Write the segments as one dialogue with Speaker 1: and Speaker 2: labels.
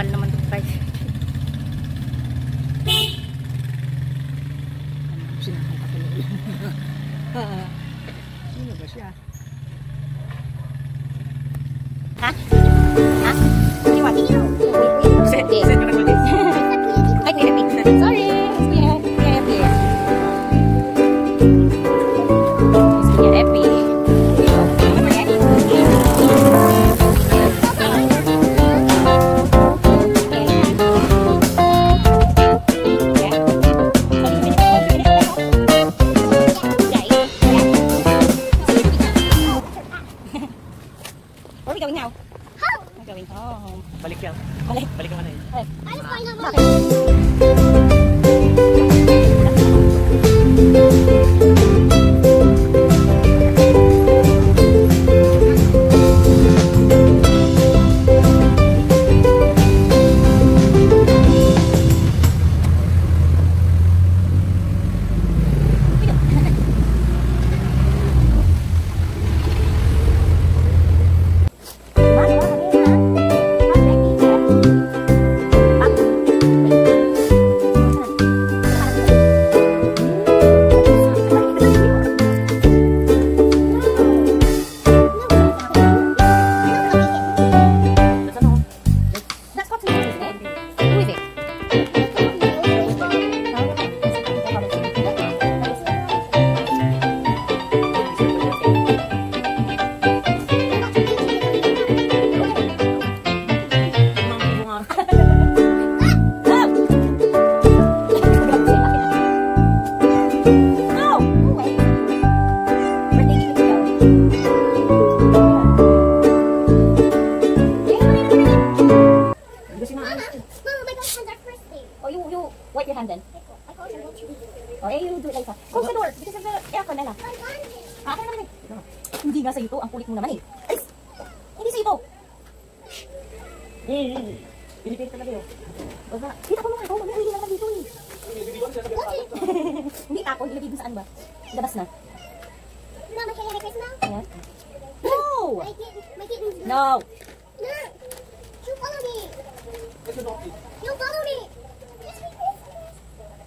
Speaker 1: Pan naman ito guys.
Speaker 2: Sinakay ka tuloy. Sino ba siya?
Speaker 1: Ha? Ha? We're going home.
Speaker 2: Balik yan.
Speaker 1: Balik.
Speaker 2: Balik ka na eh. That's Ang kulit mo naman eh. Alis! Hindi sa'yo to. Eh, Pilipin talaga yun. Baba. Kita ko mga ako. Mamahuli lang dito eh. Hindi tapon. Ilagay saan ba? Labas na. Ayan. No! No!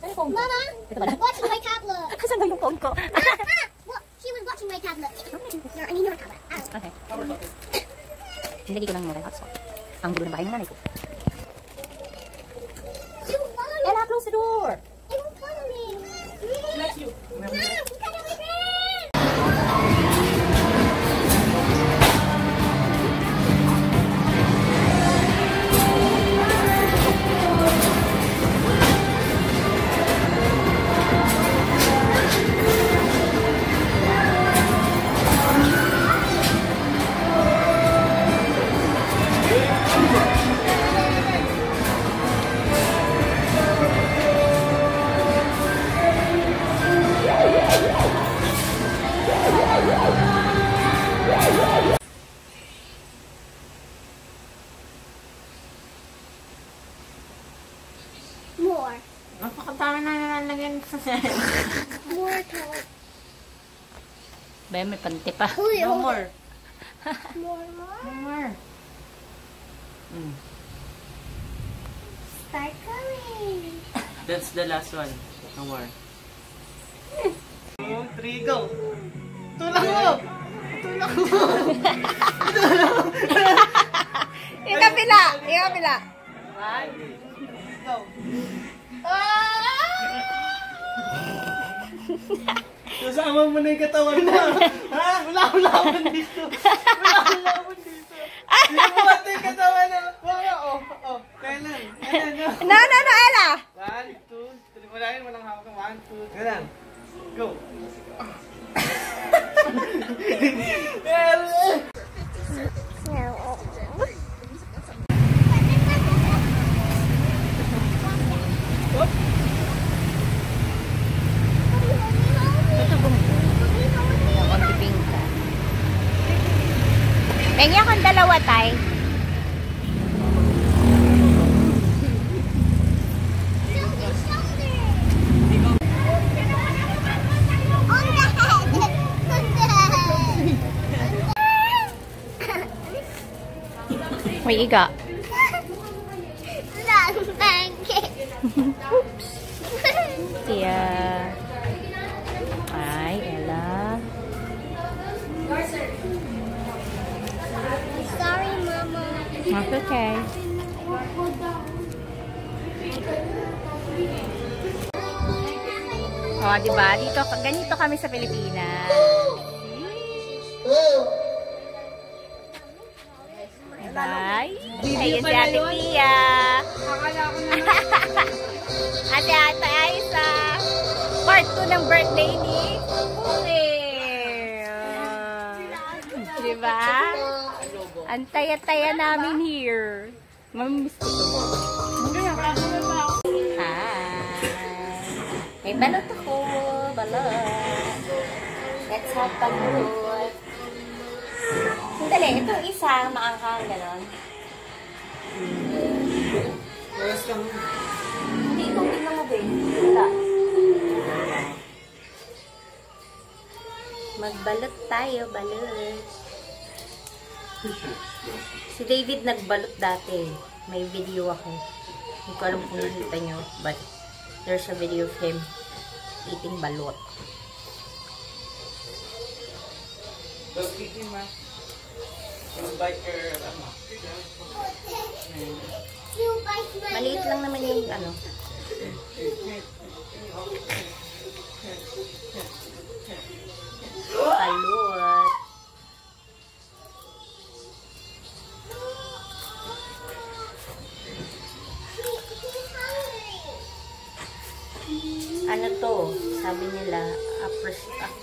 Speaker 2: Saan yung phone ko?
Speaker 3: Mama,
Speaker 1: Ito pala.
Speaker 3: watching my tablet.
Speaker 1: Saan ba yung phone ko? Yung hotspot. Ang gulo ng bahay ng nanay ko. Ba, may panty pa.
Speaker 3: It,
Speaker 4: No
Speaker 3: hold
Speaker 4: more.
Speaker 3: More, more.
Speaker 4: No more.
Speaker 2: Mm.
Speaker 3: Start coming.
Speaker 4: That's the last one. No more. Two, three, go! Tulak mo! Tulak mo!
Speaker 1: Yung kapila! Yung kapila!
Speaker 4: One, go! Kasama mo na yung katawan mo. Ha? Wala akong laban dito. Wala akong laban dito. Hindi mo bata yung katawan mo. Wala, oh, oh. Kailan? Kailan, no?
Speaker 1: No, no, no, Ella!
Speaker 4: One, two, three. Wala yun, walang hawak one, two, three. Ganun. Go.
Speaker 1: watay.
Speaker 3: What you
Speaker 1: got? Okay. O, oh, diba? Dito, ganito kami sa Pilipinas. Diba? Ayun si Ate Tia. Ate Ate Aisa. Part 2 ng birthday ni Bukil. Diba? Ang taya-taya namin here. Mamimiss ko to. Hi. May balot ako. Balot. Let's have balot. Sandali, itong isa, maanghang ganon.
Speaker 4: Yes, kang...
Speaker 1: Hindi, itong tingnan mo, babe. Wala. Magbalot tayo, balot. Si David nagbalot dati. May video ako. Hindi ko alam kung nakita nyo. But, there's a video of him eating balot.
Speaker 4: Don't eat ma. Don't bite ano.
Speaker 1: Maliit lang naman yung ano.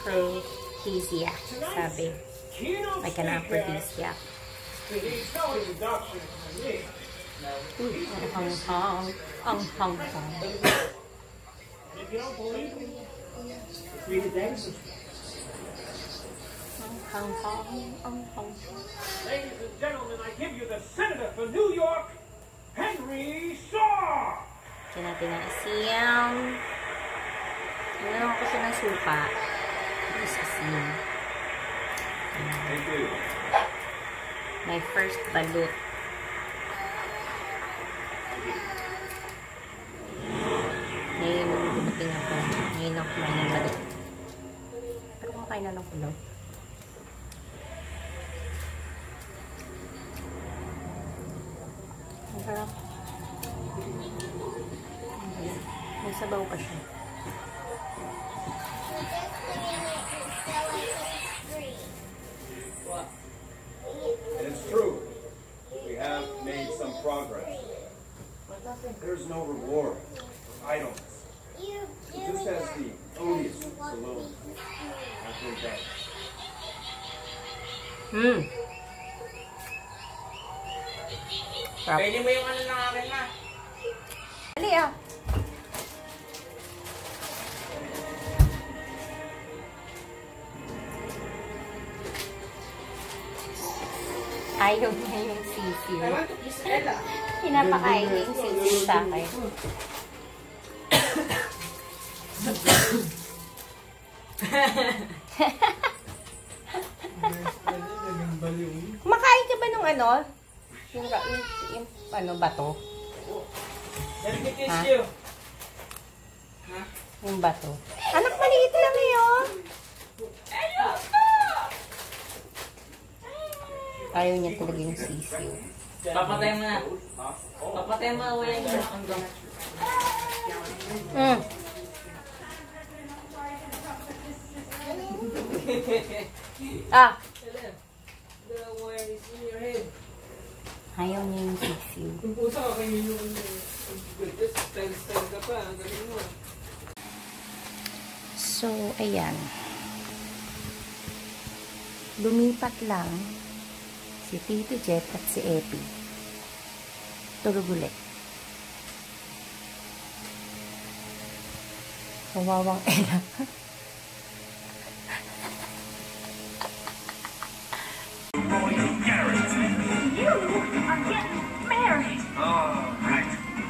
Speaker 1: aphrodisiac, sabi. Like an aphrodisiac. Ooh, Hong Kong. Hong Hong Kong. If you don't believe me, read it down. Hong Kong, Hong
Speaker 5: Ladies and gentlemen, I give you the Senator for New York, Henry Shaw!
Speaker 1: Sinabi nga, siyang, ano. Asin.
Speaker 5: Thank you.
Speaker 1: My first balut. Ngayon, dumating ako. Ngayon ako kumain ng balut. Pero kumakain na ng kulog. Ang sarap. May sabaw pa siya.
Speaker 6: There's no reward for idleness.
Speaker 3: You
Speaker 6: Just as the odious saloon has been dead.
Speaker 1: Hmm. Sarap.
Speaker 4: Pwede mo yung ano ng akin, ma.
Speaker 1: Dali ah. Ayaw niya yung sisiw.
Speaker 4: I want to kiss Ella.
Speaker 1: Pinapakain niya yung sisiw sa akin. Kumakain ka ba nung ano? Yung, yung, yung ano, bato?
Speaker 4: Let me kiss
Speaker 1: Ha?
Speaker 4: you.
Speaker 1: Yung bato. Anak, maliit lang yun. Ayaw niya talaga yung sisiw.
Speaker 4: Papatay mo na. Papatay mo na yung hanggang.
Speaker 1: Mm. ah, ayaw niya yung sisiw.
Speaker 4: Kung pusa ka, kayo yung... Style-style ka pa. Ang galing mo.
Speaker 1: So, ayan. Lumipat lang si Tito Jet at.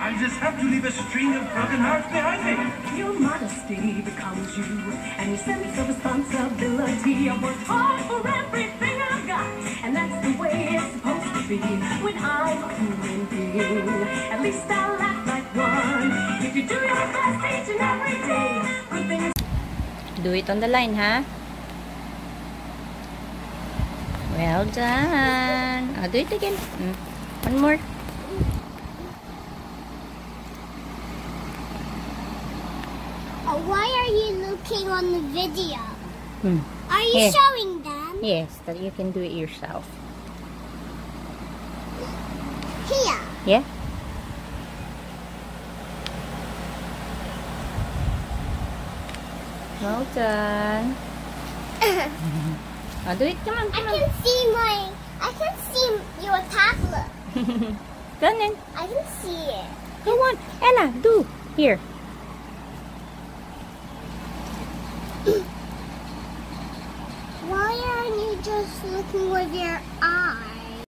Speaker 5: I just have to leave a string of broken hearts behind me.
Speaker 7: Your modesty becomes you, and your sense of responsibility. I worked hard for everything I've got, and that's the way it's supposed to be when I'm a human being. At least I laugh like one. If you do your best each and every day, good things.
Speaker 1: Do it on the line, huh? Well done. Oh, do it again. Mm. One more.
Speaker 3: Oh, why are you looking on the video?
Speaker 1: Hmm.
Speaker 3: Are you
Speaker 1: Here.
Speaker 3: showing them?
Speaker 1: Yes, that you can do it yourself.
Speaker 3: Here.
Speaker 1: Yeah? Well done. Do it. Come on,
Speaker 3: I
Speaker 1: come on.
Speaker 3: can see my. I can see your tablet.
Speaker 1: Done then.
Speaker 3: I can see it.
Speaker 1: Go on. Ella, do. Here.
Speaker 3: Why aren't you just looking with your eye?